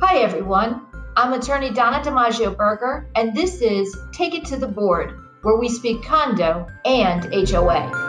Hi, everyone. I'm attorney Donna DiMaggio Berger, and this is Take It to the Board, where we speak condo and HOA.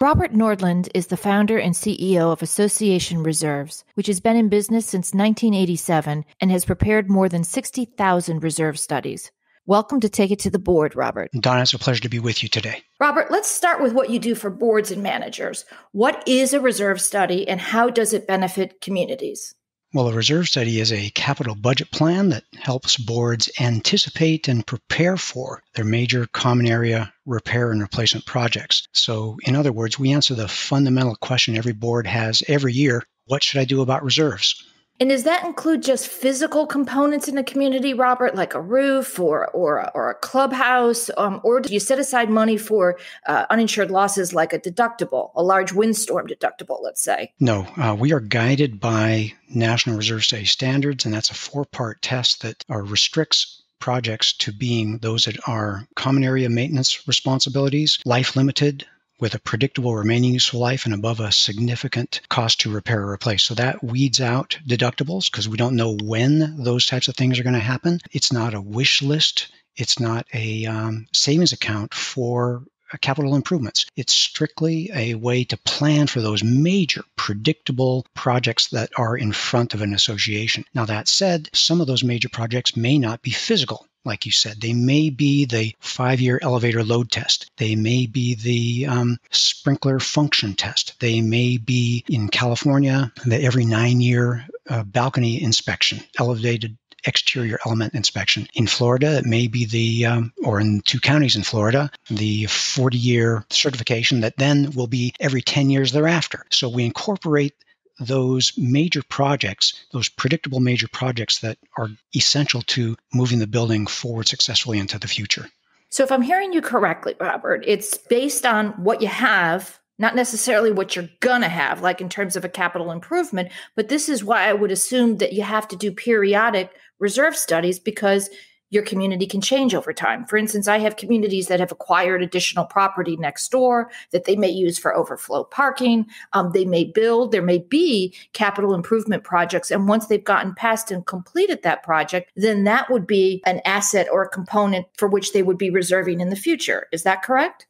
Robert Nordlund is the founder and CEO of Association Reserves, which has been in business since 1987 and has prepared more than 60,000 reserve studies. Welcome to Take It to the Board, Robert. Donna, it's a pleasure to be with you today. Robert, let's start with what you do for boards and managers. What is a reserve study and how does it benefit communities? Well, a reserve study is a capital budget plan that helps boards anticipate and prepare for their major common area repair and replacement projects. So, in other words, we answer the fundamental question every board has every year what should I do about reserves? And does that include just physical components in the community, Robert, like a roof or or or a clubhouse, um, or do you set aside money for uh, uninsured losses like a deductible, a large windstorm deductible, let's say? No, uh, we are guided by National Reserve Study standards, and that's a four-part test that uh, restricts projects to being those that are common area maintenance responsibilities, life limited, with a predictable remaining useful life and above a significant cost to repair or replace. So that weeds out deductibles because we don't know when those types of things are going to happen. It's not a wish list. It's not a um, savings account for capital improvements. It's strictly a way to plan for those major predictable projects that are in front of an association. Now, that said, some of those major projects may not be physical like you said. They may be the five year elevator load test. They may be the um, sprinkler function test. They may be in California, the every nine year uh, balcony inspection, elevated exterior element inspection. In Florida, it may be the, um, or in two counties in Florida, the 40 year certification that then will be every 10 years thereafter. So we incorporate those major projects, those predictable major projects that are essential to moving the building forward successfully into the future. So, if I'm hearing you correctly, Robert, it's based on what you have, not necessarily what you're going to have, like in terms of a capital improvement. But this is why I would assume that you have to do periodic reserve studies because your community can change over time. For instance, I have communities that have acquired additional property next door that they may use for overflow parking. Um, they may build, there may be capital improvement projects. And once they've gotten past and completed that project, then that would be an asset or a component for which they would be reserving in the future. Is that correct?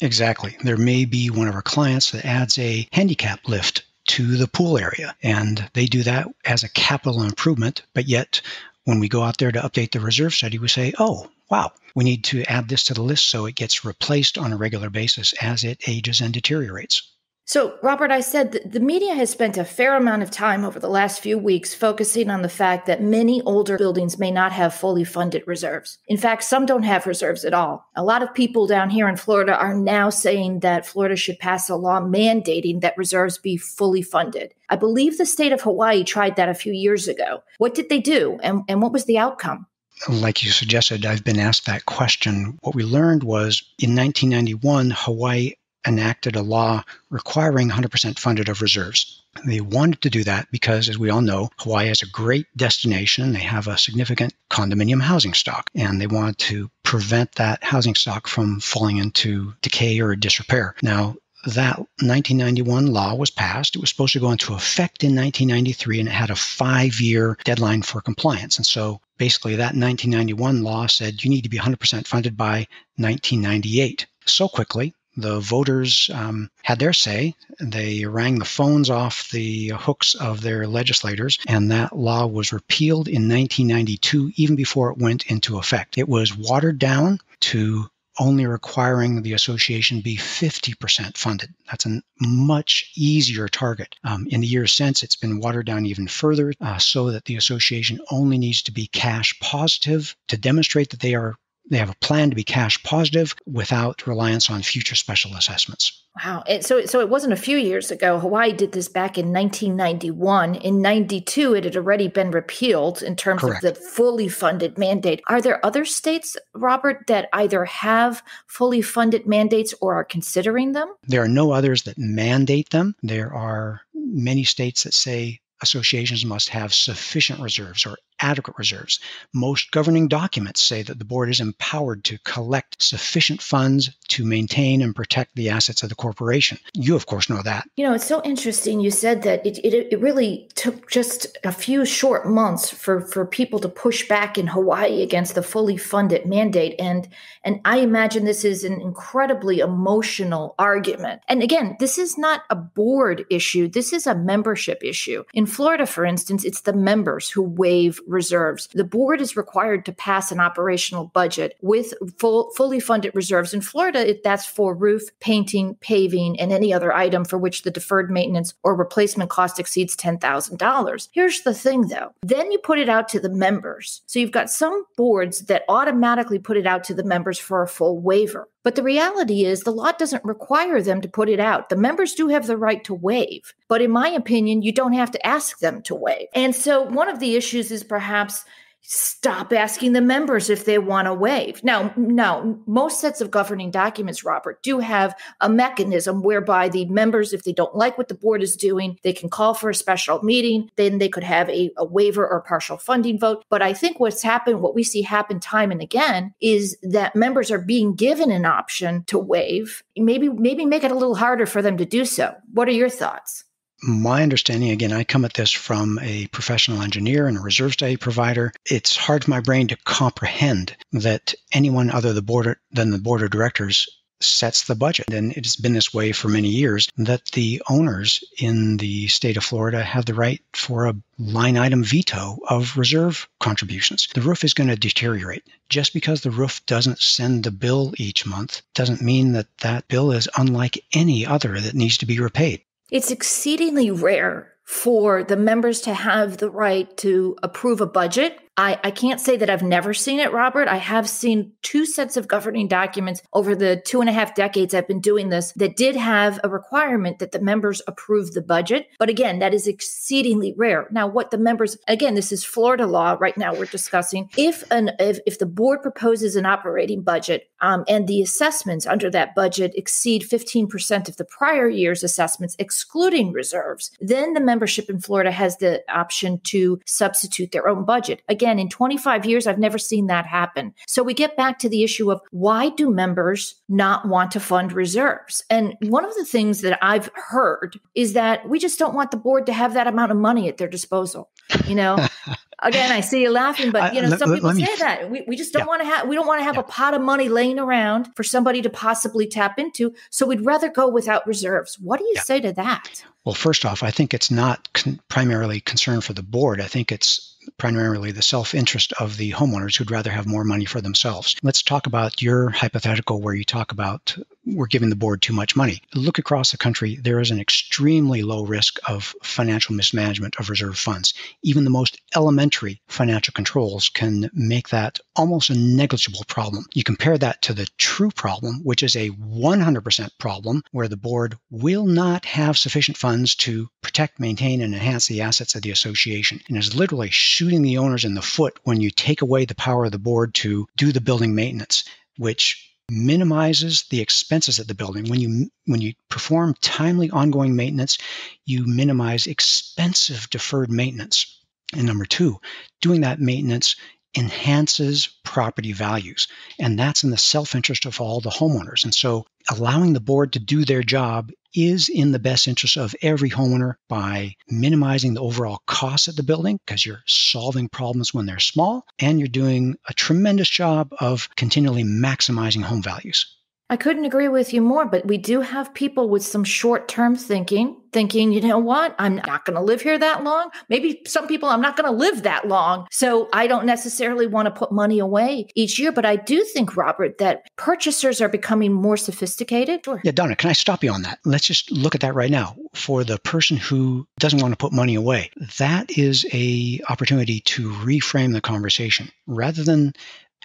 Exactly. There may be one of our clients that adds a handicap lift to the pool area. And they do that as a capital improvement, but yet when we go out there to update the reserve study, we say, oh, wow, we need to add this to the list so it gets replaced on a regular basis as it ages and deteriorates. So, Robert, I said that the media has spent a fair amount of time over the last few weeks focusing on the fact that many older buildings may not have fully funded reserves. In fact, some don't have reserves at all. A lot of people down here in Florida are now saying that Florida should pass a law mandating that reserves be fully funded. I believe the state of Hawaii tried that a few years ago. What did they do, and, and what was the outcome? like you suggested, I've been asked that question. What we learned was in 1991, Hawaii enacted a law requiring 100% funded of reserves. They wanted to do that because, as we all know, Hawaii is a great destination. They have a significant condominium housing stock, and they wanted to prevent that housing stock from falling into decay or disrepair. Now, that 1991 law was passed. It was supposed to go into effect in 1993, and it had a five year deadline for compliance. And so basically, that 1991 law said you need to be 100% funded by 1998. So quickly the voters um, had their say. They rang the phones off the hooks of their legislators, and that law was repealed in 1992, even before it went into effect. It was watered down to only requiring the association be 50% funded. That's a much easier target. Um, in the years since, it's been watered down even further uh, so that the association only needs to be cash positive to demonstrate that they are they have a plan to be cash positive without reliance on future special assessments. Wow. so, so it wasn't a few years ago. Hawaii did this back in 1991. In 92, it had already been repealed in terms Correct. of the fully funded mandate. Are there other states, Robert, that either have fully funded mandates or are considering them? There are no others that mandate them. There are many states that say associations must have sufficient reserves or adequate reserves. Most governing documents say that the board is empowered to collect sufficient funds to maintain and protect the assets of the corporation. You, of course, know that. You know, it's so interesting. You said that it, it, it really took just a few short months for, for people to push back in Hawaii against the fully funded mandate. And, and I imagine this is an incredibly emotional argument. And again, this is not a board issue. This is a membership issue. In Florida, for instance, it's the members who waive reserves. The board is required to pass an operational budget with full, fully funded reserves. In Florida, that's for roof, painting, paving, and any other item for which the deferred maintenance or replacement cost exceeds $10,000. Here's the thing though. Then you put it out to the members. So you've got some boards that automatically put it out to the members for a full waiver. But the reality is, the law doesn't require them to put it out. The members do have the right to waive. But in my opinion, you don't have to ask them to waive. And so one of the issues is perhaps stop asking the members if they want to waive. Now, now, most sets of governing documents, Robert, do have a mechanism whereby the members, if they don't like what the board is doing, they can call for a special meeting. Then they could have a, a waiver or partial funding vote. But I think what's happened, what we see happen time and again, is that members are being given an option to waive. Maybe, maybe make it a little harder for them to do so. What are your thoughts? My understanding, again, I come at this from a professional engineer and a reserve study provider. It's hard for my brain to comprehend that anyone other the than the board of directors sets the budget. And it's been this way for many years that the owners in the state of Florida have the right for a line item veto of reserve contributions. The roof is going to deteriorate. Just because the roof doesn't send the bill each month doesn't mean that that bill is unlike any other that needs to be repaid. It's exceedingly rare for the members to have the right to approve a budget I, I can't say that I've never seen it, Robert. I have seen two sets of governing documents over the two and a half decades I've been doing this that did have a requirement that the members approve the budget. But again, that is exceedingly rare. Now, what the members, again, this is Florida law right now we're discussing. If an if, if the board proposes an operating budget um, and the assessments under that budget exceed 15% of the prior year's assessments, excluding reserves, then the membership in Florida has the option to substitute their own budget. Again, again, in 25 years, I've never seen that happen. So we get back to the issue of why do members not want to fund reserves? And one of the things that I've heard is that we just don't want the board to have that amount of money at their disposal. You know, again, I see you laughing, but you know, some people say that we, we just don't yeah. want to have we don't want to have yeah. a pot of money laying around for somebody to possibly tap into. So we'd rather go without reserves. What do you yeah. say to that? Well, first off, I think it's not con- primarily concern for the board. I think it's primarily the self interest of the homeowners who'd rather have more money for themselves. Let's talk about your hypothetical where you talk about we're giving the board too much money. Look across the country, there is an extremely low risk of financial mismanagement of reserve funds. Even the most elementary financial controls can make that almost a negligible problem. You compare that to the true problem, which is a 100% problem where the board will not have sufficient funds to protect, maintain, and enhance the assets of the association and is literally shooting the owners in the foot when you take away the power of the board to do the building maintenance, which minimizes the expenses at the building. When you when you perform timely ongoing maintenance, you minimize expensive deferred maintenance. And number 2, doing that maintenance enhances property values. And that's in the self interest of all the homeowners. And so allowing the board to do their job is in the best interest of every homeowner by minimizing the overall cost of the building because you're solving problems when they're small and you're doing a tremendous job of continually maximizing home values. I couldn't agree with you more, but we do have people with some short term thinking, thinking, you know what, I'm not going to live here that long. Maybe some people, I'm not going to live that long. So I don't necessarily want to put money away each year. But I do think, Robert, that purchasers are becoming more sophisticated. Sure. Yeah, Donna, can I stop you on that? Let's just look at that right now. For the person who doesn't want to put money away, that is a opportunity to reframe the conversation rather than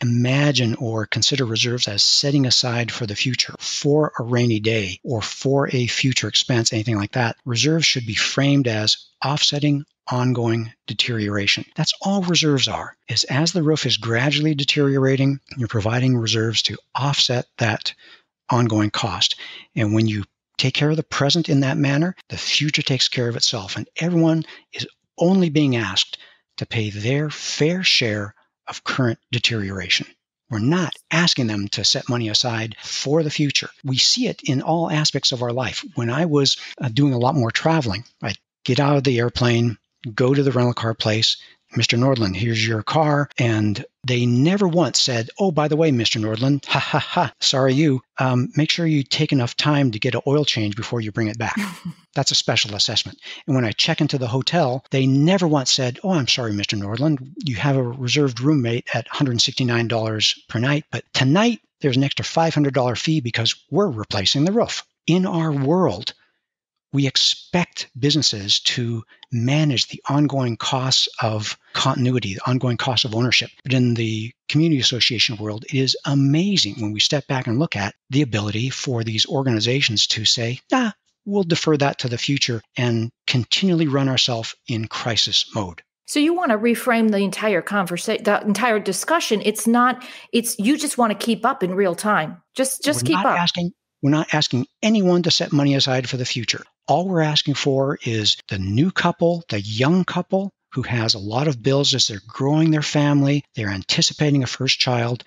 imagine or consider reserves as setting aside for the future for a rainy day or for a future expense, anything like that. Reserves should be framed as offsetting ongoing deterioration. That's all reserves are. Is as the roof is gradually deteriorating, you're providing reserves to offset that ongoing cost. And when you take care of the present in that manner, the future takes care of itself. And everyone is only being asked to pay their fair share of current deterioration. We're not asking them to set money aside for the future. We see it in all aspects of our life. When I was uh, doing a lot more traveling, I'd get out of the airplane, go to the rental car place, Mr. Nordlund, here's your car. And they never once said, Oh, by the way, Mr. Nordlund, ha ha ha, sorry you. Um, make sure you take enough time to get an oil change before you bring it back. That's a special assessment. And when I check into the hotel, they never once said, Oh, I'm sorry, Mr. Nordlund, you have a reserved roommate at $169 per night, but tonight there's an extra $500 fee because we're replacing the roof. In our world, we expect businesses to manage the ongoing costs of continuity, the ongoing cost of ownership. But in the community association world, it is amazing when we step back and look at the ability for these organizations to say, ah, we'll defer that to the future and continually run ourselves in crisis mode. So you want to reframe the entire conversation, the entire discussion. It's not. It's you just want to keep up in real time. Just just we're keep not up. Asking, we're not asking anyone to set money aside for the future. All we're asking for is the new couple, the young couple who has a lot of bills as they're growing their family, they're anticipating a first child,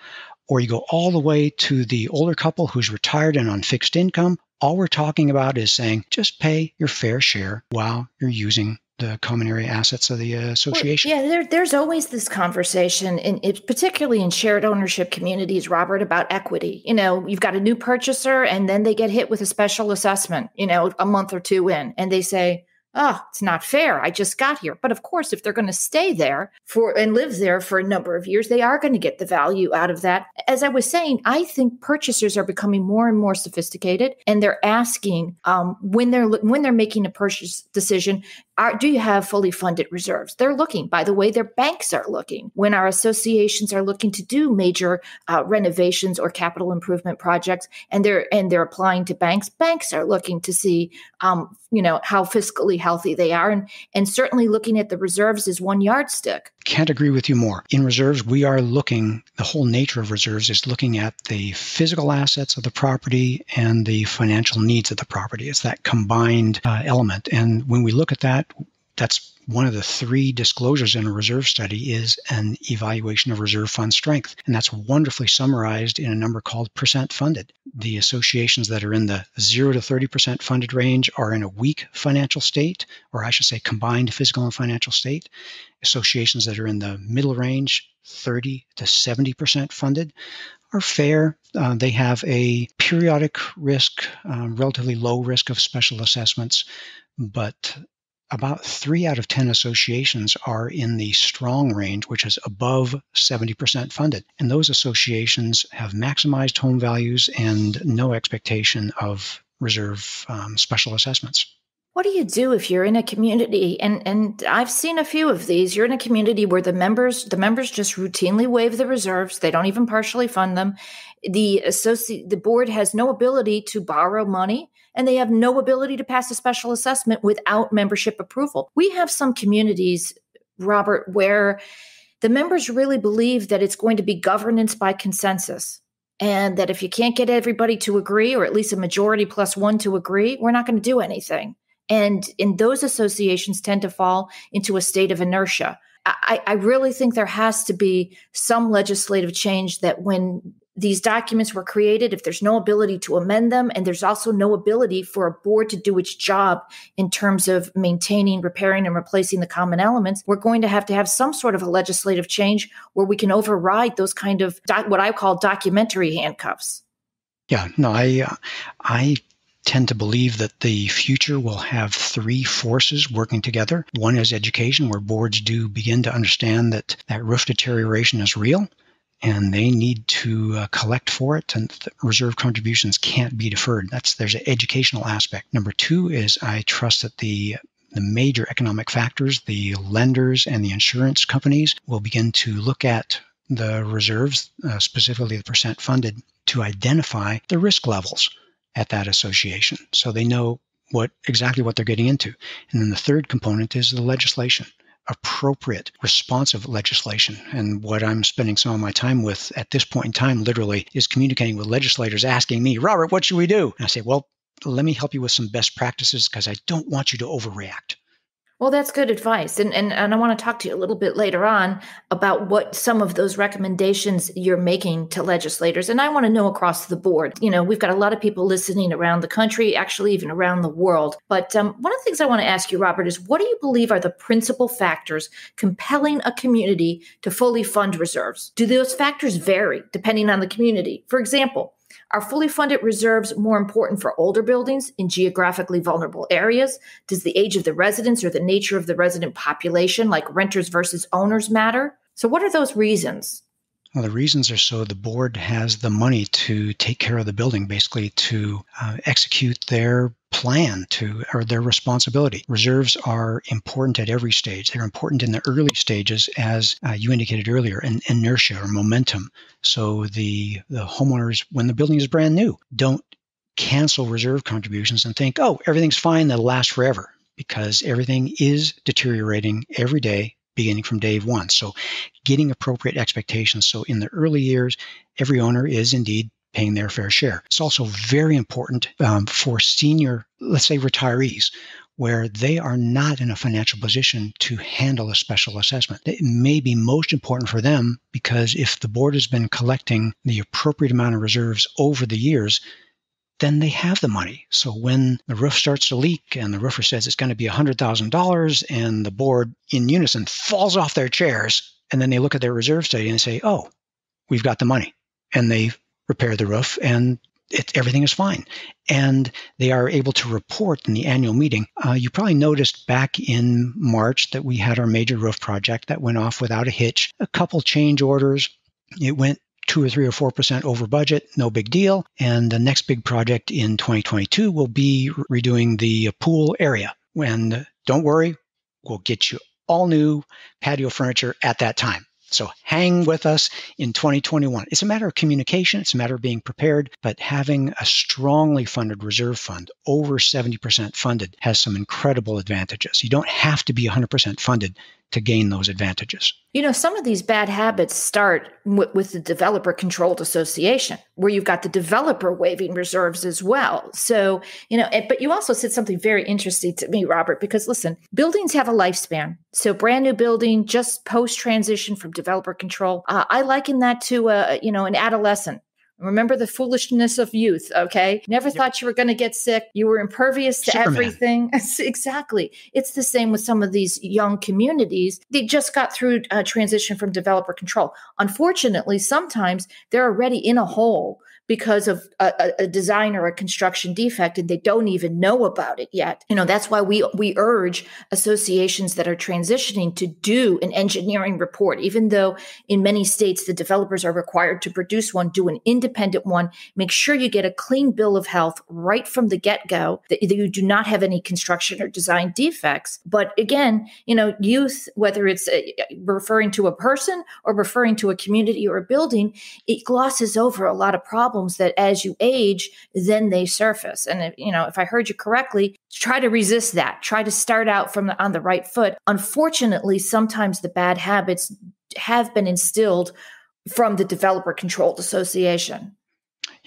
or you go all the way to the older couple who's retired and on fixed income. All we're talking about is saying just pay your fair share while you're using the common area assets of the association. Well, yeah, there, there's always this conversation, and it's particularly in shared ownership communities, Robert, about equity. You know, you've got a new purchaser, and then they get hit with a special assessment. You know, a month or two in, and they say, oh, it's not fair. I just got here. But of course, if they're going to stay there for and live there for a number of years, they are going to get the value out of that. As I was saying, I think purchasers are becoming more and more sophisticated, and they're asking um, when they're when they're making a purchase decision, are, do you have fully funded reserves? They're looking. By the way, their banks are looking. When our associations are looking to do major uh, renovations or capital improvement projects, and they're and they're applying to banks, banks are looking to see, um, you know, how fiscally healthy they are, and and certainly looking at the reserves is one yardstick. Can't agree with you more. In reserves, we are looking. The whole nature of reserves is looking at the physical assets of the property and the financial needs of the property. It's that combined uh, element, and when we look at that that's one of the three disclosures in a reserve study is an evaluation of reserve fund strength. And that's wonderfully summarized in a number called percent funded. The associations that are in the 0 to 30% funded range are in a weak financial state, or I should say combined physical and financial state. Associations that are in the middle range, 30 to 70% funded, are fair. Uh, they have a periodic risk, uh, relatively low risk of special assessments, but about three out of 10 associations are in the strong range, which is above 70% funded. And those associations have maximized home values and no expectation of reserve um, special assessments. What do you do if you're in a community and and I've seen a few of these. You're in a community where the members the members just routinely waive the reserves. They don't even partially fund them. The associate the board has no ability to borrow money and they have no ability to pass a special assessment without membership approval. We have some communities, Robert, where the members really believe that it's going to be governance by consensus. And that if you can't get everybody to agree, or at least a majority plus one to agree, we're not going to do anything. And in those associations tend to fall into a state of inertia. I, I, really think there has to be some legislative change that when these documents were created, if there's no ability to amend them, and there's also no ability for a board to do its job in terms of maintaining, repairing, and replacing the common elements, we're going to have to have some sort of a legislative change where we can override those kind of doc- what I call documentary handcuffs. Yeah, no, I, uh, I tend to believe that the future will have three forces working together. One is education, where boards do begin to understand that that roof deterioration is real and they need to uh, collect for it and reserve contributions can't be deferred. That's there's an educational aspect. Number two is i trust that the the major economic factors the lenders and the insurance companies will begin to look at the reserves uh, specifically the percent funded to identify the risk levels at that association so they know what exactly what they're getting into. And then the third component is the legislation appropriate, responsive legislation. And what I'm spending some of my time with at this point in time, literally, is communicating with legislators asking me, Robert, what should we do? And I say, well, let me help you with some best practices because I don't want you to overreact. Well, that's good advice. And, and, and I want to talk to you a little bit later on about what some of those recommendations you're making to legislators. And I want to know across the board. You know, we've got a lot of people listening around the country, actually, even around the world. But um, one of the things I want to ask you, Robert, is what do you believe are the principal factors compelling a community to fully fund reserves? Do those factors vary depending on the community? For example, are fully funded reserves more important for older buildings in geographically vulnerable areas? Does the age of the residents or the nature of the resident population, like renters versus owners, matter? So, what are those reasons? Well, the reasons are so the board has the money to take care of the building, basically to uh, execute their plan to or their responsibility. Reserves are important at every stage. They're important in the early stages, as uh, you indicated earlier, in inertia or momentum. So the the homeowners, when the building is brand new, don't cancel reserve contributions and think, oh, everything's fine, that'll last forever, because everything is deteriorating every day beginning from day one. So, getting appropriate expectations. So, in the early years, every owner is indeed paying their fair share. It's also very important um, for senior, let's say retirees, where they are not in a financial position to handle a special assessment. It may be most important for them because if the board has been collecting the appropriate amount of reserves over the years, then they have the money. So when the roof starts to leak and the roofer says it's going to be $100,000 and the board in unison falls off their chairs and then they look at their reserve study and they say, "Oh, we've got the money." And they repair the roof and it, everything is fine. And they are able to report in the annual meeting. Uh, you probably noticed back in March that we had our major roof project that went off without a hitch, a couple change orders. It went two or three or four percent over budget, no big deal. And the next big project in 2022 will be redoing the pool area. And don't worry, we'll get you all new patio furniture at that time. So hang with us in 2021. It's a matter of communication, it's a matter of being prepared, but having a strongly funded reserve fund, over 70% funded, has some incredible advantages. You don't have to be 100% funded to gain those advantages. You know, some of these bad habits start w- with the developer controlled association, where you've got the developer waiving reserves as well. So, you know, but you also said something very interesting to me, Robert, because listen, buildings have a lifespan. So, brand new building, just post transition from developer control, uh, I liken that to a, you know, an adolescent Remember the foolishness of youth, okay? Never yep. thought you were going to get sick. You were impervious to Superman. everything. exactly. It's the same with some of these young communities. They just got through a transition from developer control. Unfortunately, sometimes they're already in a hole because of a, a, design or a construction defect and they don't even know about it yet. You know, that's why we we urge associations that are transitioning to do an engineering report, even though in many states the developers are required to produce one, do an independent one. Make sure you get a clean bill of health right from the get-go, that you do not have any construction or design defects. But again, you know, youth, whether it's uh, referring to a person or referring to a community or a building, it glosses over a lot of problems problems that as you age, then they surface. And if, you know, if I heard you correctly, try to resist that. Try to start out from the, on the right foot. Unfortunately, sometimes the bad habits have been instilled from the developer controlled association.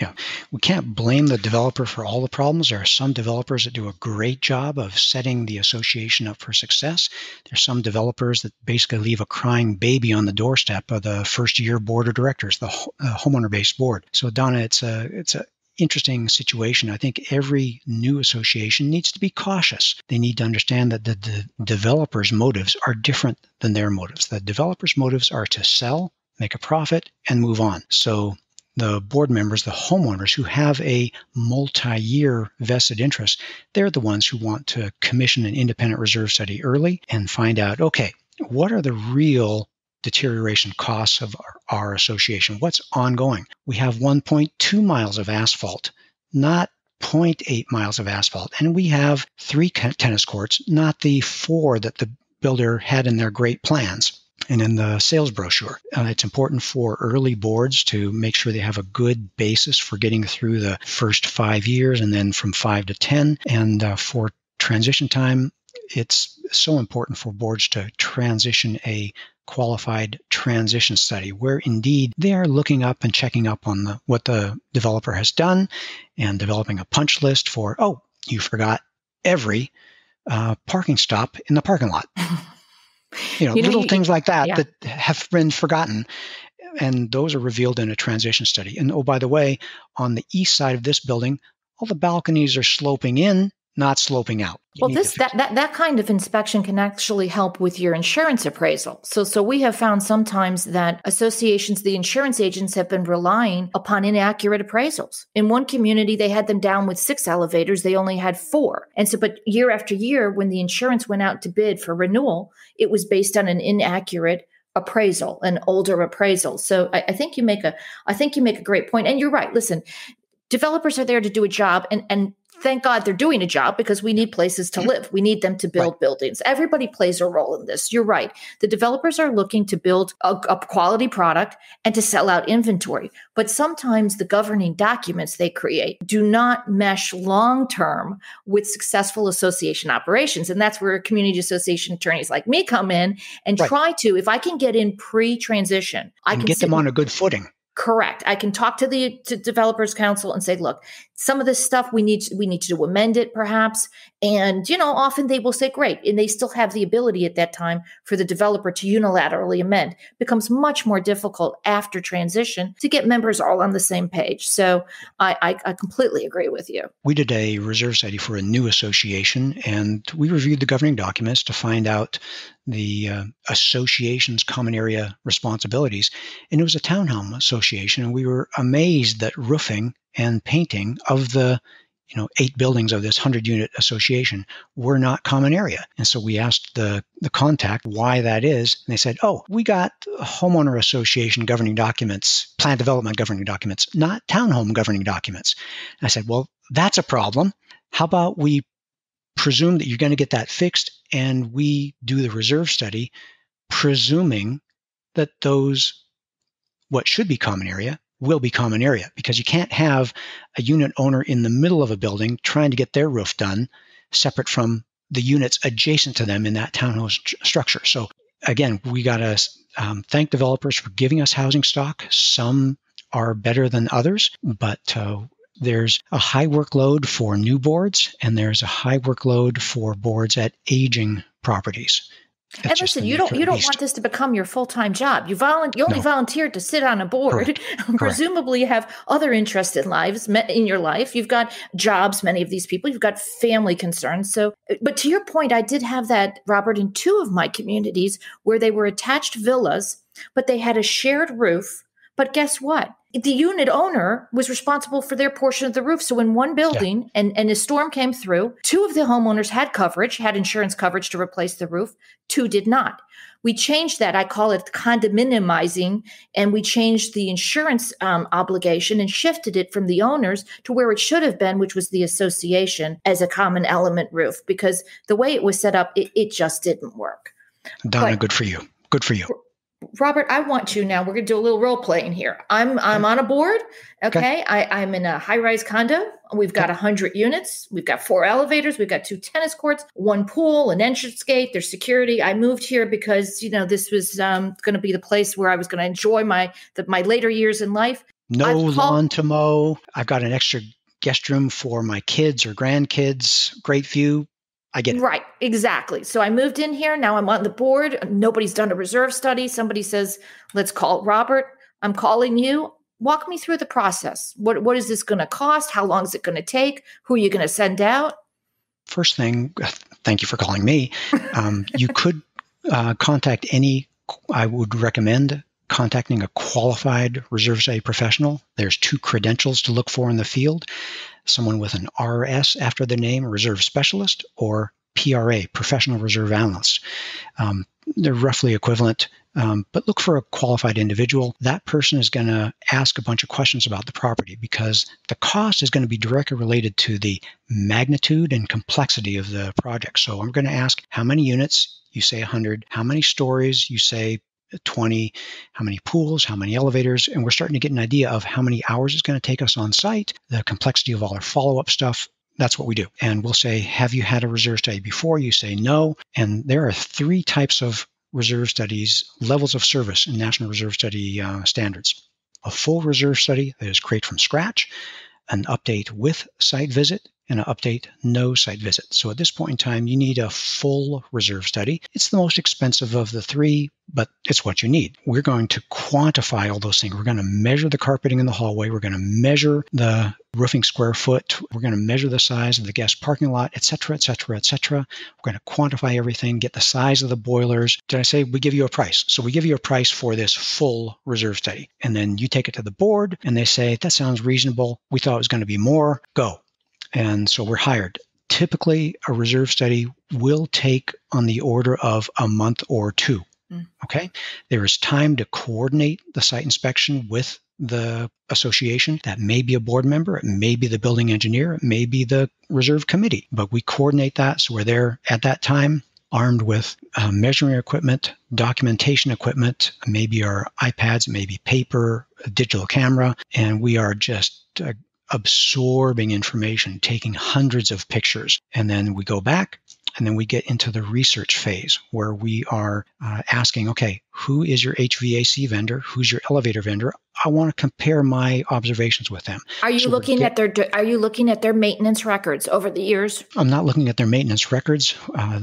Yeah, we can't blame the developer for all the problems. There are some developers that do a great job of setting the association up for success. There's some developers that basically leave a crying baby on the doorstep of the first year board of directors, the uh, homeowner based board. So Donna, it's a it's a interesting situation. I think every new association needs to be cautious. They need to understand that the, the developers' motives are different than their motives. The developers' motives are to sell, make a profit, and move on. So the board members, the homeowners who have a multi year vested interest, they're the ones who want to commission an independent reserve study early and find out okay, what are the real deterioration costs of our, our association? What's ongoing? We have 1.2 miles of asphalt, not 0.8 miles of asphalt. And we have three tennis courts, not the four that the builder had in their great plans and in the sales brochure. Uh, it's important for early boards to make sure they have a good basis for getting through the first five years and then from five to 10. And uh, for transition time, it's so important for boards to transition a qualified transition study where indeed they are looking up and checking up on the, what the developer has done and developing a punch list for, oh, you forgot every uh, parking stop in the parking lot. you know, you know little you, things like that yeah. that have been forgotten. And those are revealed in a transition study. And oh, by the way, on the east side of this building, all the balconies are sloping in not sloping out. You well, this that, that that kind of inspection can actually help with your insurance appraisal. So so we have found sometimes that associations, the insurance agents have been relying upon inaccurate appraisals. In one community, they had them down with six elevators, they only had four. And so but year after year, when the insurance went out to bid for renewal, it was based on an inaccurate appraisal, an older appraisal. So I, I think you make a I think you make a great point. And you're right. Listen, developers are there to do a job and and thank God they're doing a job because we need places to live. We need them to build right. buildings. Everybody plays a role in this. You're right. The developers are looking to build a, a, quality product and to sell out inventory. But sometimes the governing documents they create do not mesh long term with successful association operations. And that's where community association attorneys like me come in and right. try to, if I can get in pre transition, I can get them on a good footing. Correct. I can talk to the to developers counsel and say, look, some of this stuff we need to, we need to amend it perhaps. And you know often they will say great and they still have the ability at that time for the developer to unilaterally amend. It becomes much more difficult after transition to get members all on the same page. So I, I, I completely agree with you. We did a reserve study for a new association and we reviewed the governing documents to find out the uh, association's common area responsibilities. And it was a townhome association and we were amazed that roofing and painting of the you know eight buildings of this 100 unit association were not common area. And so we asked the the contact why that is and they said oh we got homeowner association governing documents plan development governing documents not townhome governing documents. And i said well that's a problem. How about we presume that you're going to get that fixed and we do the reserve study presuming that those what should be common area will be common area because you can't have a unit owner in the middle of a building trying to get their roof done separate from the units adjacent to them in that townhouse structure. So again, we got to um, thank developers for giving us housing stock. Some are better than others, but uh, there's a high workload for new boards and there's a high workload for boards at aging properties. It's and listen, you don't you don't want this to become your full time job. You volunteer. You only no. volunteered to sit on a board. Presumably, you have other interests in lives in your life. You've got jobs. Many of these people. You've got family concerns. So, uh, but to your point, I did have that, Robert, in two of my communities where they were attached villas, but they had a shared roof. But guess what? the unit owner was responsible for their portion of the roof. So in one building yeah. and, and a storm came through, two of the homeowners had coverage, had insurance coverage to replace the roof, two did not. We changed that. I call it condominiumizing, and we changed the insurance um, obligation and shifted it from the owners to where it should have been, which was the association as a common element roof, because the way it was set up, it, it just didn't work. Donna, but, good for you. Good for you. Robert, I want you now. We're going to do a little role playing here. I'm I'm on a board. Okay, okay. I, I'm in a high rise condo. We've got a hundred units. We've got four elevators. We've got two tennis courts, one pool, an entrance gate. There's security. I moved here because you know this was um, going to be the place where I was going to enjoy my the, my later years in life. No lawn to mow. I've got an extra guest room for my kids or grandkids. Great view. I get it. Right, exactly. So I moved in here. Now I'm on the board. Nobody's done a reserve study. Somebody says, let's call Robert. I'm calling you. Walk me through the process. What what is this going to cost? How long is it going to take? Who are you going to send out? First thing, thank you for calling me. Um, you could uh, contact any. I would recommend contacting a qualified reserve study professional. There's two credentials to look for in the field someone with an RS after the name, reserve specialist, or PRA, professional reserve analyst. Um, they're roughly equivalent, um, but look for a qualified individual. That person is going to ask a bunch of questions about the property because the cost is going to be directly related to the magnitude and complexity of the project. So I'm going to ask how many units, you say 100, how many stories, you say 20, how many pools, how many elevators, and we're starting to get an idea of how many hours it's going to take us on site, the complexity of all our follow up stuff. That's what we do. And we'll say, Have you had a reserve study before? You say no. And there are three types of reserve studies, levels of service in National Reserve Study uh, standards a full reserve study that is created from scratch, an update with site visit, and an update, no site visit. So at this point in time, you need a full reserve study. It's the most expensive of the three, but it's what you need. We're going to quantify all those things. We're going to measure the carpeting in the hallway. We're going to measure the roofing square foot. We're going to measure the size of the guest parking lot, et cetera, et cetera, et cetera. We're going to quantify everything, get the size of the boilers. Did I say we give you a price? So we give you a price for this full reserve study. And then you take it to the board and they say, that sounds reasonable. We thought it was going to be more. Go. And so we're hired. Typically, a reserve study will take on the order of a month or two. Mm. Okay. There is time to coordinate the site inspection with the association. That may be a board member, it may be the building engineer, it may be the reserve committee, but we coordinate that. So we're there at that time armed with uh, measuring equipment, documentation equipment, maybe our iPads, maybe paper, a digital camera, and we are just uh, absorbing information, taking hundreds of pictures. And then we go back and then we get into the research phase where we are uh, asking, okay, who is your HVAC vendor? Who's your elevator vendor? I want to compare my observations with them. Are you so looking get, at their Are you looking at their maintenance records over the years? I'm not looking at their maintenance records. Uh,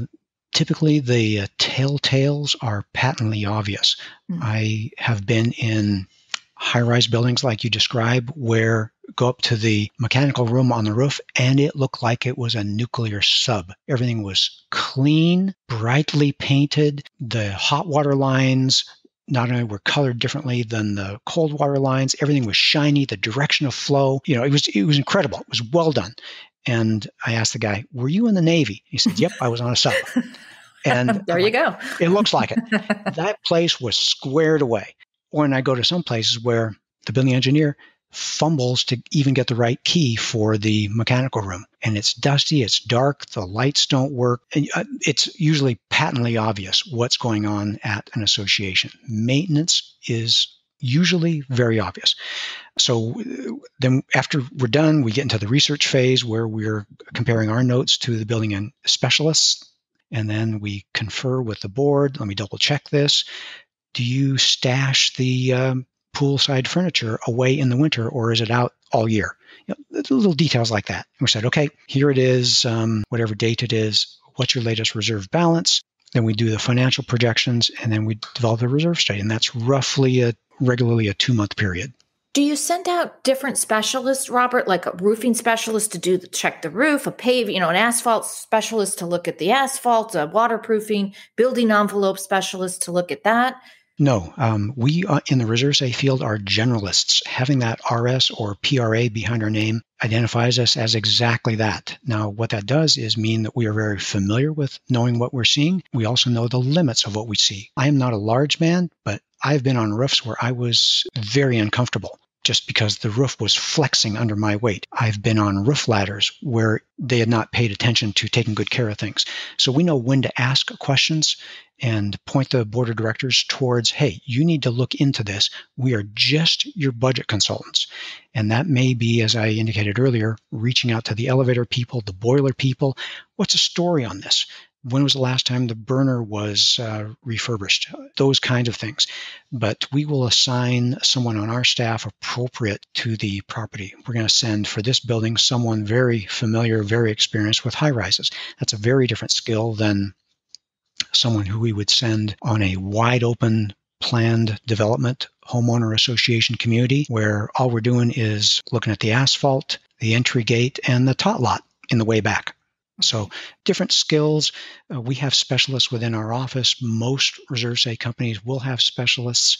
typically, the uh, telltales are patently obvious. Mm-hmm. I have been in high-rise buildings like you describe where go up to the mechanical room on the roof and it looked like it was a nuclear sub. Everything was clean, brightly painted. The hot water lines not only were colored differently than the cold water lines, everything was shiny, the direction of flow, you know, it was it was incredible. It was well done. And I asked the guy, "Were you in the Navy?" He said, "Yep, I was on a sub." And there you go. it looks like it. that place was squared away. When I go to some places where the building engineer fumbles to even get the right key for the mechanical room. And it's dusty, it's dark, the lights don't work. And uh, it's usually patently obvious what's going on at an association. Maintenance is usually very obvious. So then after we're done, we get into the research phase where we're comparing our notes to the building and specialists. And then we confer with the board. Let me double check this. Do you stash the um, poolside furniture away in the winter or is it out all year? You know, little details like that. And we said, okay, here it is, um, whatever date it is, what's your latest reserve balance? Then we do the financial projections and then we develop a reserve study. And that's roughly a regularly a two month period. Do you send out different specialists, Robert, like a roofing specialist to do the, check the roof, a pave, you know, an asphalt specialist to look at the asphalt, a waterproofing, building envelope specialist to look at that? No, um, we uh, in the reserve study field are generalists. Having that RS or PRA behind our name identifies us as exactly that. Now, what that does is mean that we are very familiar with knowing what we're seeing. We also know the limits of what we see. I am not a large man, but I've been on roofs where I was very uncomfortable just because the roof was flexing under my weight. I've been on roof ladders where they had not paid attention to taking good care of things. So we know when to ask questions and point the board of directors towards, hey, you need to look into this. We are just your budget consultants. And that may be, as I indicated earlier, reaching out to the elevator people, the boiler people. What's a story on this? When was the last time the burner was uh, refurbished? Those kinds of things. But we will assign someone on our staff appropriate to the property. We're going to send for this building someone very familiar very experienced with high rises. That's a very different skill than someone who we would send on a wide open planned development homeowner association community where all we're doing is looking at the asphalt the entry gate and the tot lot in the way back so, different skills. Uh, we have specialists within our office. Most reserve study companies will have specialists,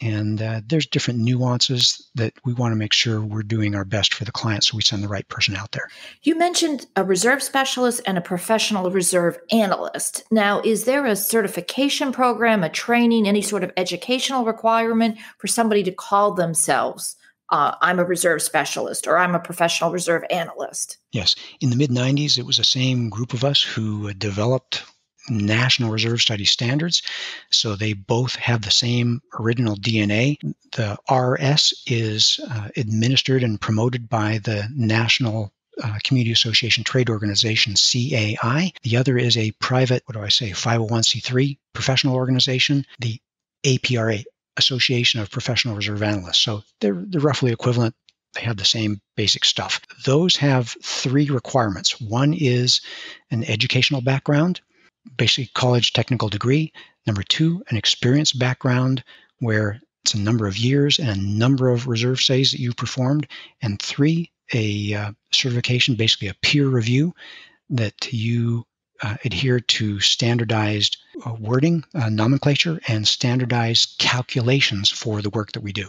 and uh, there's different nuances that we want to make sure we're doing our best for the client so we send the right person out there. You mentioned a reserve specialist and a professional reserve analyst. Now, is there a certification program, a training, any sort of educational requirement for somebody to call themselves? Uh, I'm a reserve specialist or I'm a professional reserve analyst. Yes. In the mid 90s, it was the same group of us who developed National Reserve Study standards. So they both have the same original DNA. The RS is uh, administered and promoted by the National uh, Community Association Trade Organization, CAI. The other is a private, what do I say, 501c3 professional organization, the APRA, Association of Professional Reserve Analysts. So they're, they're roughly equivalent they have the same basic stuff. Those have three requirements. One is an educational background, basically college technical degree. Number two, an experience background where it's a number of years and a number of reserve stays that you've performed. And three, a uh, certification, basically a peer review that you uh, adhere to standardized uh, wording, uh, nomenclature, and standardized calculations for the work that we do.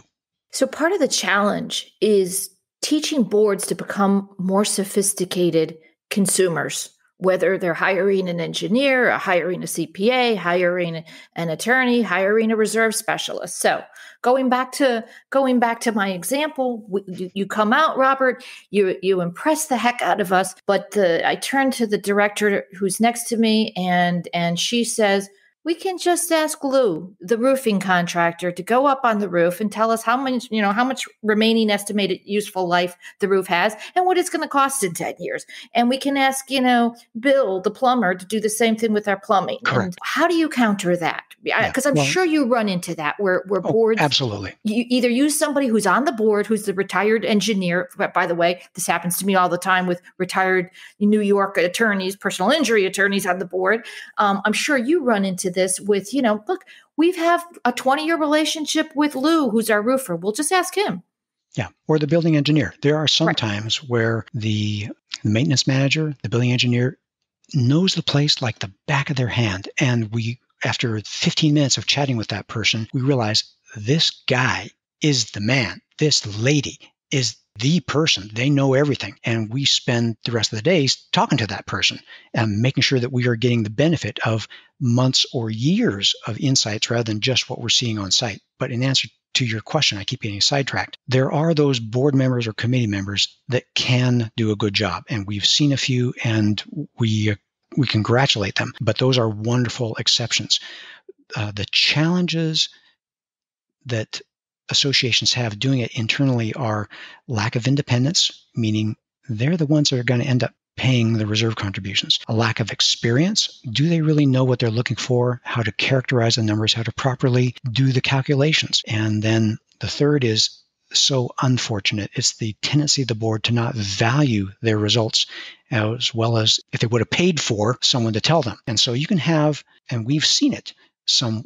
So, part of the challenge is teaching boards to become more sophisticated consumers whether they're hiring an engineer, hiring a CPA, hiring an attorney, hiring a reserve specialist. So, going back to going back to my example, you, come out, Robert, you you impress the heck out of us. But the, I turn to the director who's next to me, and and she says, we can just ask Lou, the roofing contractor, to go up on the roof and tell us how much, you know, how much remaining estimated useful life the roof has and what it's going to cost in 10 years. And we can ask, you know, Bill, the plumber, to do the same thing with our plumbing. Correct. And how do you counter that? Because yeah, I'm well, sure you run into that where, where oh, boards absolutely you either use somebody who's on the board who's the retired engineer. But by the way, this happens to me all the time with retired New York attorneys, personal injury attorneys on the board. Um, I'm sure you run into this with, you know, look, we've have a 20 year relationship with Lou, who's our roofer. We'll just ask him. Yeah, or the building engineer. There are some right. times where the, the maintenance manager, the building engineer, knows the place like the back of their hand. And we, after 15 minutes of chatting with that person, we realize this guy is the man. This lady is the person. They know everything. And we spend the rest of the days talking to that person and making sure that we are getting the benefit of months or years of insights rather than just what we're seeing on site. But in answer to your question, I keep getting sidetracked. There are those board members or committee members that can do a good job. And we've seen a few and we, we congratulate them. But those are wonderful exceptions. Uh, the challenges that associations have doing it internally are lack of independence, meaning they're the ones that are going to end up paying the reserve contributions. A lack of experience. Do they really know what they're looking for, how to characterize the numbers, how to properly do the calculations? And then the third is so unfortunate. It's the tendency of the board to not value their results as well as if they would have paid for someone to tell them. And so you can have, and we've seen it, some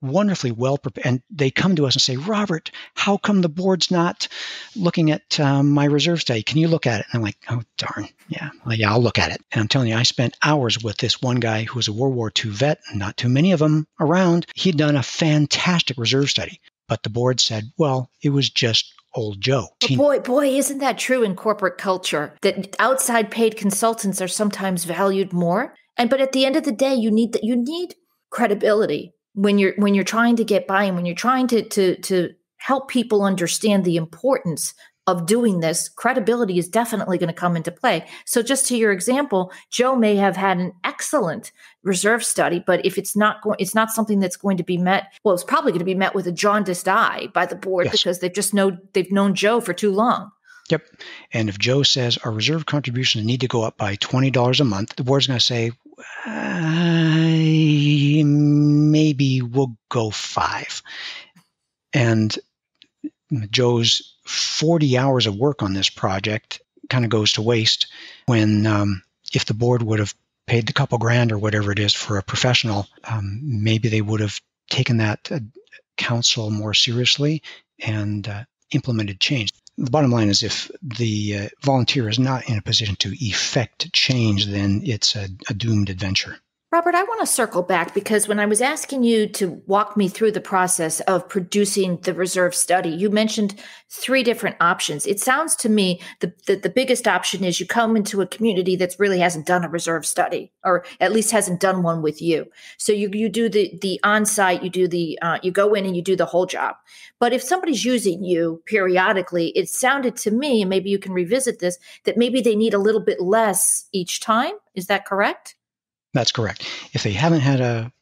wonderfully well prepared. And they come to us and say, Robert, how come the board's not looking at um, my reserve study? Can you look at it? And I'm like, oh, darn. Yeah, well, yeah, I'll look at it. And I'm telling you, I spent hours with this one guy who was a World War II vet, not too many of them around. He'd done a fantastic reserve study. But the board said, well, it was just old Joe. But boy, boy, isn't that true in corporate culture that outside paid consultants are sometimes valued more? And but at the end of the day, you need that you need credibility when you're when you're trying to get by and when you're trying to to to help people understand the importance of doing this credibility is definitely going to come into play so just to your example joe may have had an excellent reserve study but if it's not going it's not something that's going to be met well it's probably going to be met with a jaundiced eye by the board yes. because they've just know they've known joe for too long Yep. And if Joe says our reserve contributions need to go up by $20 a month, the board's going to say, uh, maybe we'll go five. And Joe's 40 hours of work on this project kind of goes to waste when, um, if the board would have paid the couple grand or whatever it is for a professional, um, maybe they would have taken that uh, counsel more seriously and uh, implemented change the bottom line is if the uh, volunteer is not in a position to effect change, then it's a, a doomed adventure. Robert, I want to circle back because when I was asking you to walk me through the process of producing the reserve study, you mentioned three different options. It sounds to me the, the, the biggest option is you come into a community that really hasn't done a reserve study, or at least hasn't done one with you. So you you do the the on site, you do the uh, you go in and you do the whole job. But if somebody's using you periodically, it sounded to me, and maybe you can revisit this, that maybe they need a little bit less each time. Is that correct? That's correct. If they haven't had a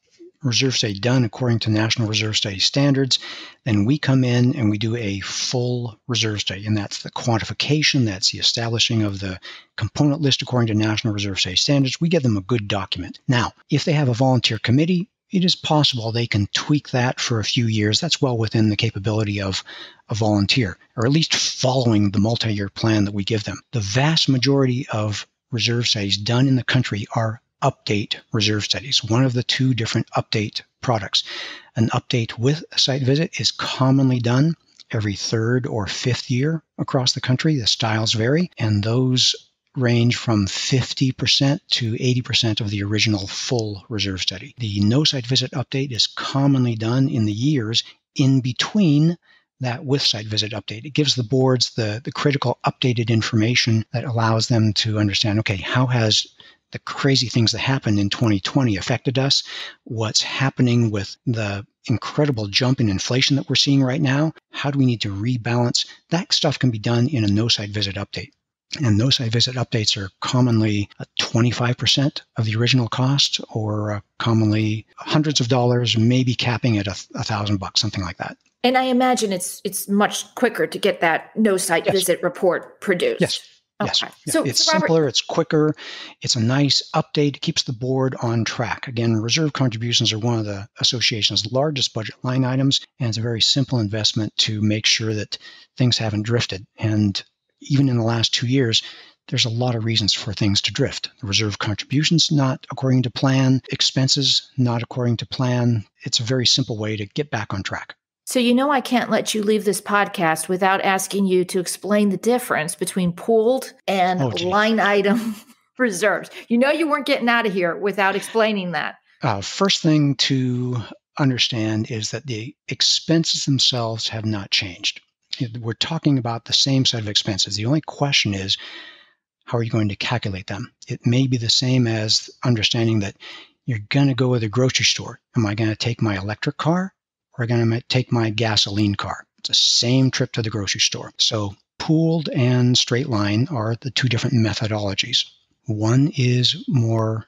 reserve study done according to National Reserve Study standards, then we come in and we do a full reserve study. And that's the quantification, that's the establishing of the component list according to National Reserve Study standards. We give them a good document. Now, if they have a volunteer committee, it is possible they can tweak that for a few years. That's well within the capability of a volunteer, or at least following the multi year plan that we give them. The vast majority of reserve studies done in the country are update reserve studies, one of the two different update products. An update with a site visit is commonly done every third or fifth year across the country. The styles vary, and those range from 50% to 80% of the original full reserve study. The no site visit update is commonly done in the years in between that with site visit update. It gives the boards the, the critical updated information that allows them to understand okay, how has the crazy things that happened in 2020 affected us, what's happening with the incredible jump in inflation that we're seeing right now, how do we need to rebalance? That stuff can be done in a no site visit update. And no site visit updates are commonly 25% of the original cost, or uh, commonly hundreds of dollars, maybe capping at a, a thousand bucks, something like that. And I imagine it's it's much quicker to get that no site yes. visit report produced. Yes. Yes. Okay. So it's so Robert, simpler, it's quicker, it's a nice update, it keeps the board on track. Again, reserve contributions are one of the association's largest budget line items, and it's a very simple investment to make sure that things haven't drifted. And even in the last two years, there's a lot of reasons for things to drift. Reserve contributions not according to plan, expenses not according to plan. It's a very simple way to get back on track. So, you know, I can't let you leave this podcast without asking you to explain the difference between pooled and oh, line item reserves. You know, you weren't getting out of here without explaining that. Uh, first thing to understand is that the expenses themselves have not changed. We're talking about the same set of expenses. The only question is, how are you going to calculate them? It may be the same as understanding that you're going to go to the grocery store. Am I going to take my electric car or going to take my gasoline car. It's the same trip to the grocery store. So pooled and straight line are the two different methodologies. One is more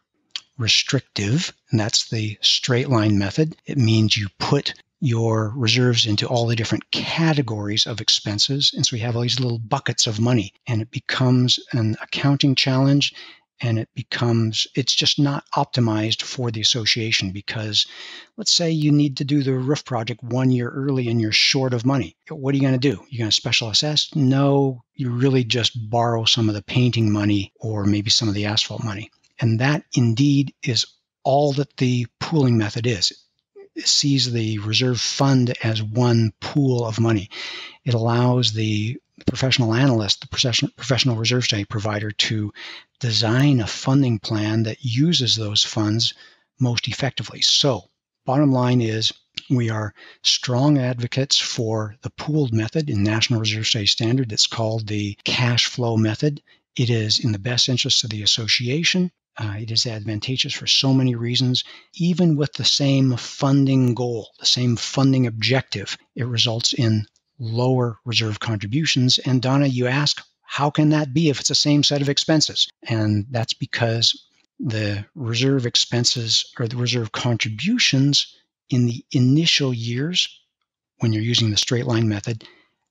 restrictive, and that's the straight line method. It means you put your reserves into all the different categories of expenses. And so we have all these little buckets of money, and it becomes an accounting challenge and it becomes it's just not optimized for the association because let's say you need to do the roof project one year early and you're short of money. What are you going to do? You're going to special assess no you really just borrow some of the painting money or maybe some of the asphalt money. And that indeed is all that the pooling method is. It sees the reserve fund as one pool of money. It allows the professional analyst, the professional, professional reserve study provider, to design a funding plan that uses those funds most effectively. So, bottom line is we are strong advocates for the pooled method in National Reserve Study Standard that's called the cash flow method. It is in the best interest of the association. Uh, it is advantageous for so many reasons. Even with the same funding goal, the same funding objective, it results in lower reserve contributions. And Donna, you ask, how can that be if it's the same set of expenses? And that's because the reserve expenses or the reserve contributions in the initial years, when you're using the straight line method,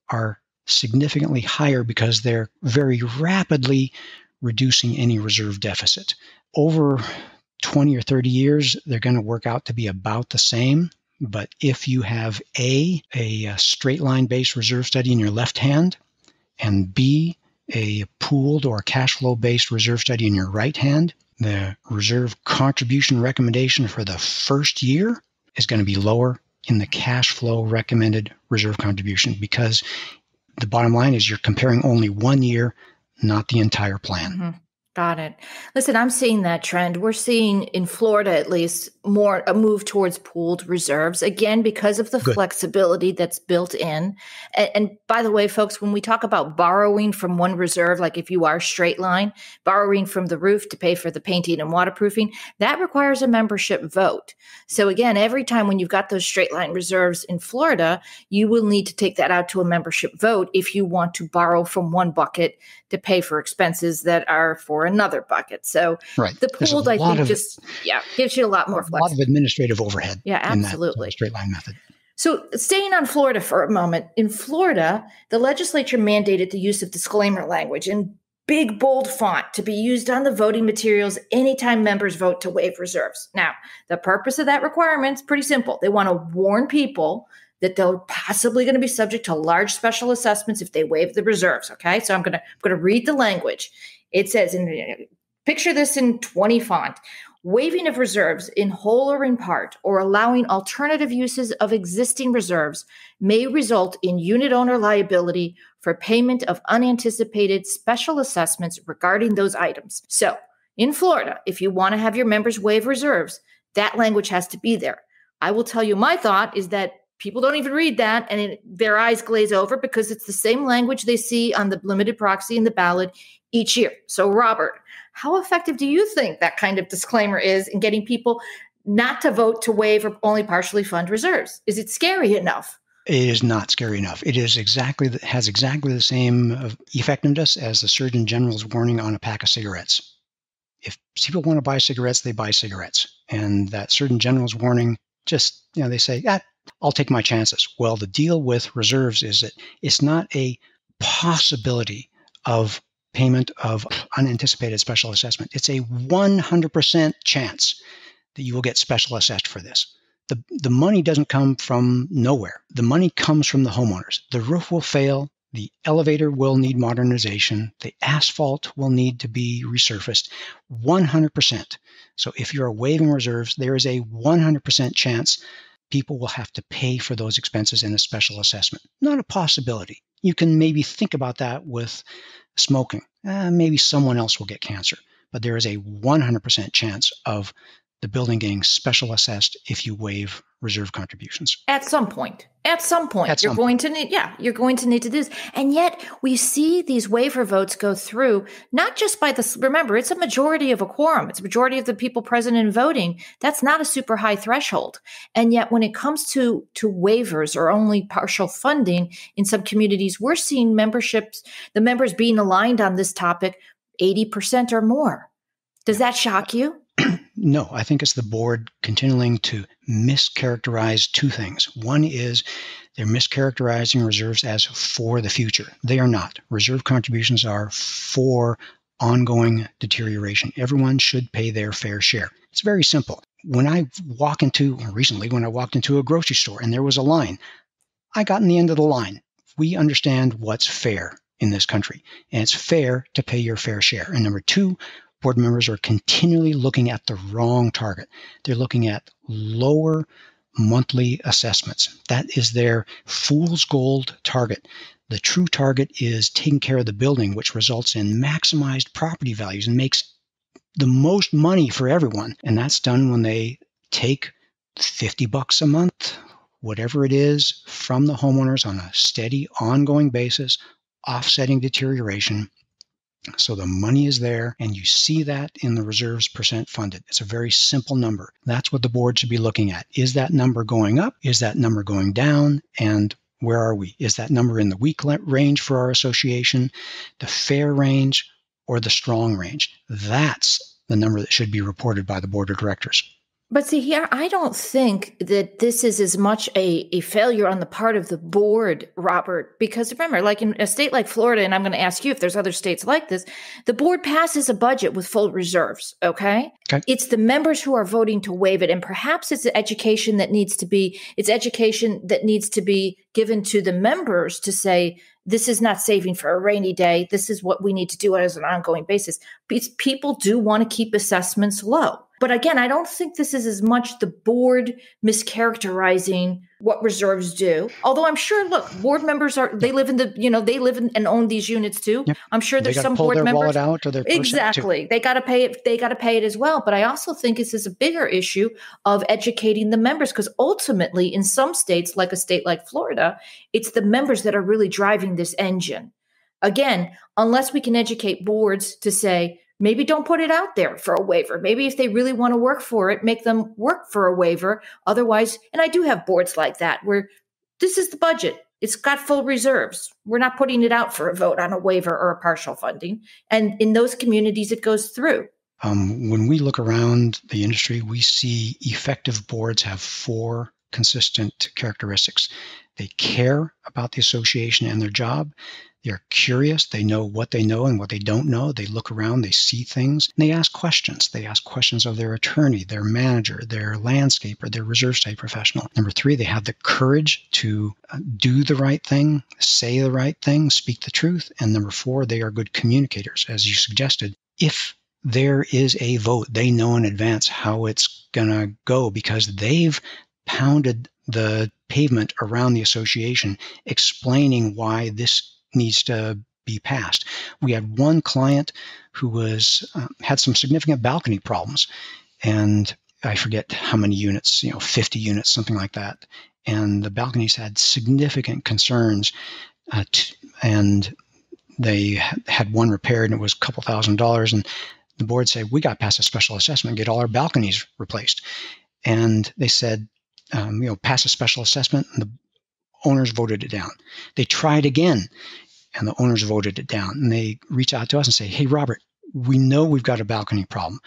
are significantly higher because they're very rapidly reducing any reserve deficit. Over 20 or 30 years, they're going to work out to be about the same. But if you have A, a straight line based reserve study in your left hand, and B, a pooled or cash flow based reserve study in your right hand, the reserve contribution recommendation for the first year is going to be lower in the cash flow recommended reserve contribution because the bottom line is you're comparing only one year, not the entire plan. Mm-hmm. Got it. Listen, I'm seeing that trend. We're seeing in Florida, at least, more a move towards pooled reserves again because of the Good. flexibility that's built in. And, and, by the way, folks, when we talk about borrowing from one reserve, like if you are straight line, borrowing from the roof to pay for the painting and waterproofing, that requires a membership vote. So again, every time when you've got those straight line reserves in Florida, you will need to take that out to a membership vote if you want to borrow from one bucket to pay for expenses that are for another bucket. So right. the pooled, I think, of, just yeah gives you a lot more flexibility. A lot of administrative overhead. Yeah, uh, absolutely. straight line method. So, staying on Florida for a moment, in Florida, the legislature mandated the use of disclaimer language in big, bold font to be used on the voting materials anytime members vote to waive reserves. Now, the purpose of that requirement is pretty simple. They want to warn people that they're possibly going to be subject to large special assessments if they waive the reserves. Okay, so I'm going to I'm going to read the language. It says in picture this in 20 font. Waiving of reserves in whole or in part, or allowing alternative uses of existing reserves may result in unit owner liability for payment of unanticipated special assessments regarding those items. So, in Florida, if you want to have your members waive reserves, that language has to be there. I will tell you my thought is that people don't even read that and it, their eyes glaze over because it's the same language they see on the limited proxy and the ballot each year. So, Robert, how effective do you think that kind of disclaimer is in getting people not to vote to waive or only partially fund reserves? Is it scary enough? It is not scary enough. It is exactly has exactly the same uh, effectiveness as the Surgeon General's warning on a pack of cigarettes. If people want to buy cigarettes, they buy cigarettes, and that Surgeon General's warning just you know they say, ah, I'll take my chances. Well, the deal with reserves is that it's not a possibility of payment of unanticipated special assessment. It's a 100% chance that you will get special assessed for this. The, the money doesn't come from nowhere. The money comes from the homeowners. The roof will fail. The elevator will need modernization. The asphalt will need to be resurfaced 100%. So if you're waiving reserves, there is a 100% chance people will have to pay for those expenses in a special assessment. Not a possibility. You can maybe think about that with smoking. Uh, maybe someone else will get cancer, but there is a 100% chance of the building getting special assessed if you waive reserve contributions. At some point. At some point. At you're some going to need yeah, you're going to need to do this. And yet we see these waiver votes go through not just by the remember, it's a majority of a quorum. It's a majority of the people present and voting. That's not a super high threshold. And yet when it comes to to waivers or only partial funding in some communities, we're seeing memberships, the members being aligned on this topic 80% or more. Does that shock you? No, I think it's the board continuing to mischaracterize two things. One is they're mischaracterizing reserves as for the future. They are not. Reserve contributions are for ongoing deterioration. Everyone should pay their fair share. It's very simple. When I walk into, recently, when I walked into a grocery store and there was a line, I got in the end of the line. We understand what's fair in this country, and it's fair to pay your fair share. And number two, board members are continually looking at the wrong target. They're looking at lower monthly assessments. That is their fool's gold target. The true target is taking care of the building, which results in maximized property values and makes the most money for everyone. And that's done when they take 50 bucks a month, whatever it is, from the homeowners on a steady, ongoing basis, offsetting deterioration so the money is there, and you see that in the reserves percent funded. It's a very simple number. That's what the board should be looking at. Is that number going up? Is that number going down? And where are we? Is that number in the weak range for our association, the fair range, or the strong range? That's the number that should be reported by the board of directors. But see here, I don't think that this is as much a, a failure on the part of the board, Robert, because remember, like in a state like Florida, and I'm going to ask you if there's other states like this, the board passes a budget with full reserves. Okay? okay. It's the members who are voting to waive it. And perhaps it's education that needs to be, it's education that needs to be given to the members to say, this is not saving for a rainy day. This is what we need to do as an ongoing basis. Because people do want to keep assessments low. But again, I don't think this is as much the board mischaracterizing what reserves do. Although I'm sure, look, board members are they live in the you know they live in, and own these units too. Yep. I'm sure there's some board members out or their purse out, too. exactly they got to pay it. They got to pay it as well. But I also think this is a bigger issue of educating the members because ultimately, in some states, like a state like Florida, it's the members that are really driving this engine. Again, unless we can educate boards to say maybe don't put it out there for a waiver. Maybe if they really want to work for it, make them work for a waiver. Otherwise, and I do have boards like that where this is the budget. It's got full reserves. We're not putting it out for a vote on a waiver or a partial funding. And in those communities, it goes through. Um, when we look around the industry, we see effective boards have four consistent characteristics. They care about the association and their job. They're curious. They know what they know and what they don't know. They look around, they see things, and they ask questions. They ask questions of their attorney, their manager, their landscaper, their reserve site professional. Number three, they have the courage to uh, do the right thing, say the right thing, speak the truth. And number four, they are good communicators, as you suggested. If there is a vote, they know in advance how it's going to go because they've pounded the pavement around the association explaining why this needs to be passed. We had one client who was uh, had some significant balcony problems, and I forget how many units, you know, 50 units, something like that. And the balconies had significant concerns, uh, t- and they had one repaired, and it was a couple thousand dollars. And the board said, "We got past a special assessment, get all our balconies replaced." And they said, um, "You know, pass a special assessment." And the owners voted it down. They tried again, and the owners voted it down. And they reach out to us and say, Hey, Robert, we know we've got a balcony problem.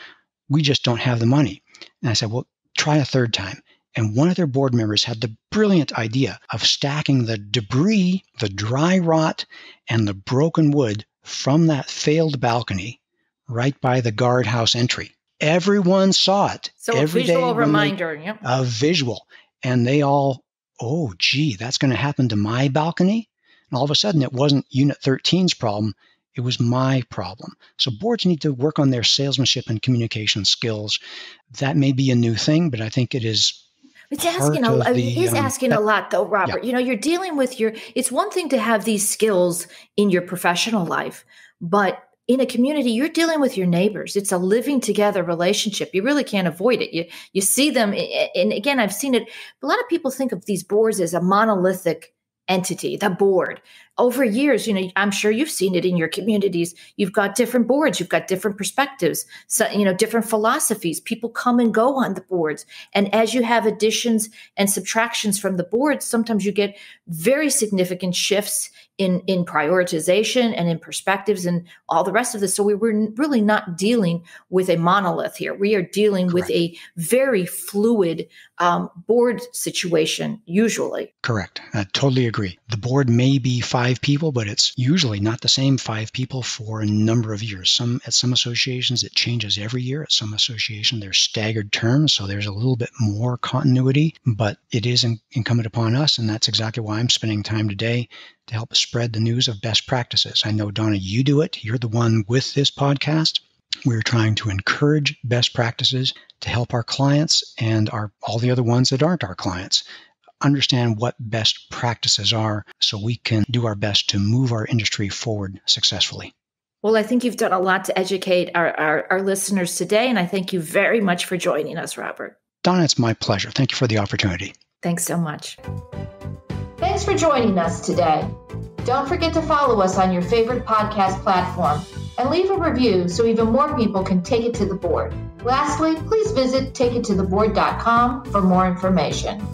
We just don't have the money. And I said, Well, try a third time. And one of their board members had the brilliant idea of stacking the debris, the dry rot, and the broken wood from that failed balcony right by the guardhouse entry. Everyone saw it. So every a visual reminder. They, yep. A visual. And they all, oh, gee, that's going to happen to my balcony? And all of a sudden, it wasn't Unit 13's problem, it was my problem. So boards need to work on their salesmanship and communication skills. That may be a new thing, but I think it is it's asking a, the, it is um, asking a lot though, Robert. Yeah. You know, you're dealing with your it's one thing to have these skills in your professional life, but in a community, you're dealing with your neighbors. It's a living together relationship. You really can't avoid it. You you see them and again, I've seen it. A lot of people think of these boards as a monolithic entity, the board. Over years, you know, I'm sure you've seen it in your communities. You've got different boards, you've got different perspectives, so, you know, different philosophies. People come and go on the boards. And as you have additions and subtractions from the boards, sometimes you get very significant shifts in in prioritization and in perspectives and all the rest of this so we were really not dealing with a monolith here we are dealing Correct. with a very fluid um, board situation usually Correct. I totally agree. The board may be five people, but it's usually not the same five people for a number of years. Some at some associations it changes every year. At some association there's staggered terms, so there's a little bit more continuity. But it is in, incumbent upon us, and that's exactly why I'm spending time today to help spread the news of best practices. I know, Donna, you do it. You're the one with this podcast. We're trying to encourage best practices to help our clients and our all the other ones that aren't our clients understand what best practices are so we can do our best to move our industry forward successfully. Well, I think you've done a lot to educate our, our, our, listeners today, and I thank you very much for joining us, Robert. Donna, it's my pleasure. Thank you for the opportunity. Thanks so much. Thanks for joining us today. Don't forget to follow us on your favorite podcast platform and leave a review so even more people can take it to the board. Lastly, please visit takeittotheboard.com for more information.